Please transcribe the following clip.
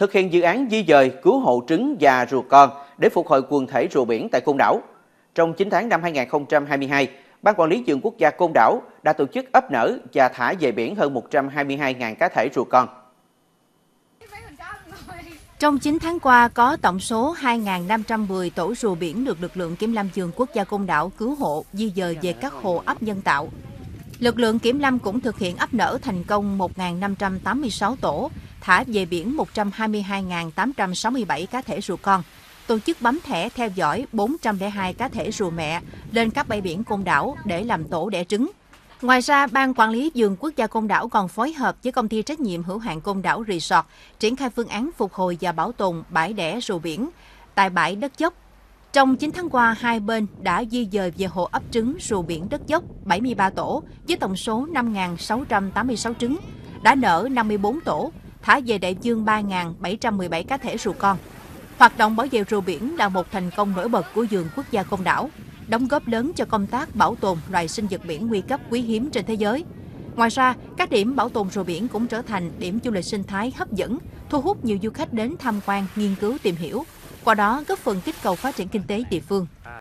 thực hiện dự án di dời, cứu hộ trứng và rùa con để phục hồi quần thể rùa biển tại Côn Đảo. Trong 9 tháng năm 2022, Ban Quản lý vườn quốc gia Côn Đảo đã tổ chức ấp nở và thả về biển hơn 122.000 cá thể rùa con. Trong 9 tháng qua, có tổng số 2.510 tổ rùa biển được lực lượng kiểm lâm vườn quốc gia Côn Đảo cứu hộ, di dời về các hồ ấp nhân tạo. Lực lượng kiểm lâm cũng thực hiện ấp nở thành công 1.586 tổ, thả về biển 122.867 cá thể rùa con, tổ chức bấm thẻ theo dõi 402 cá thể rùa mẹ lên các bãi biển Côn Đảo để làm tổ đẻ trứng. Ngoài ra, Ban Quản lý vườn quốc gia Côn Đảo còn phối hợp với công ty trách nhiệm hữu hạn Côn Đảo Resort triển khai phương án phục hồi và bảo tồn bãi đẻ rùa biển tại bãi đất dốc. Trong 9 tháng qua, hai bên đã di dời về hồ ấp trứng rùa biển đất dốc 73 tổ với tổng số 5.686 trứng, đã nở 54 tổ, thả về đại dương 3.717 cá thể rùa con. Hoạt động bảo vệ rùa biển là một thành công nổi bật của vườn quốc gia Côn Đảo, đóng góp lớn cho công tác bảo tồn loài sinh vật biển nguy cấp quý hiếm trên thế giới. Ngoài ra, các điểm bảo tồn rùa biển cũng trở thành điểm du lịch sinh thái hấp dẫn, thu hút nhiều du khách đến tham quan, nghiên cứu, tìm hiểu. Qua đó góp phần kích cầu phát triển kinh tế địa phương.